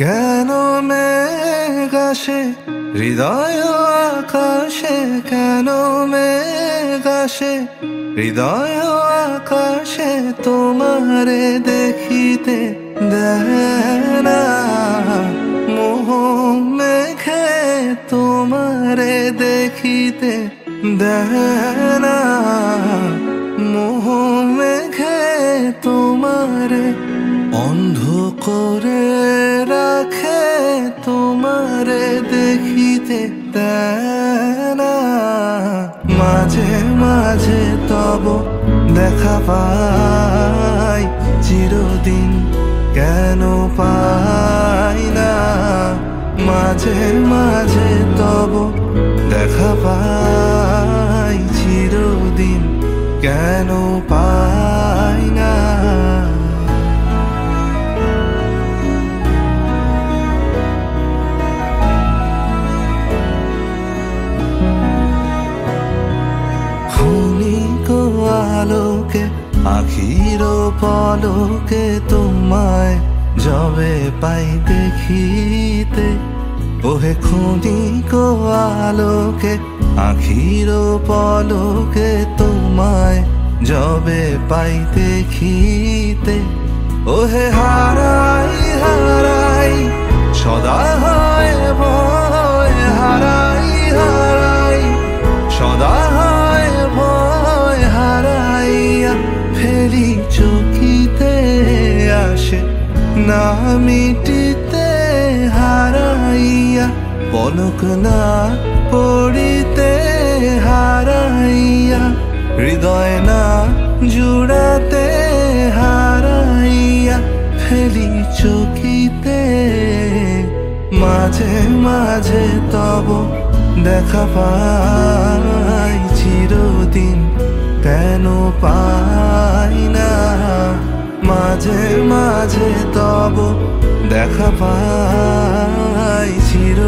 কেন মেঘ আসে? হৃদয় আকাশে কেন মেঘ আসে? হৃদয় আকাশে তোমারে দেখিতে দেনা। মোহ মেঘে তোমারে দেখিতে দেনা। করে রাখে তোমারে দেখিতে মাঝে মাঝে তব দেখা পাই, চিরদিন কেন পাই না। মাঝে মাঝে তব দেখা পাই, চিরদিন কেন পাই না। আলোকে, আখির পলকে তোমায় যবে পাই দেখিতে। ওহে ক্ষণিক আলোকে, আখির পলকে তোমায় যবে পাই দেখিতে। ওহে হারাই হারাই না মিটিতে হারাইয়া, পলক না পড়িতে হারাইয়া, হৃদয় না জুড়াতে হারাইয়া, ফেলি চকিতে, মাঝে মাঝে তব দেখা পাই, চিরদিন কেন না মাঝে মাঝে তব দেখা পাই চিরদিন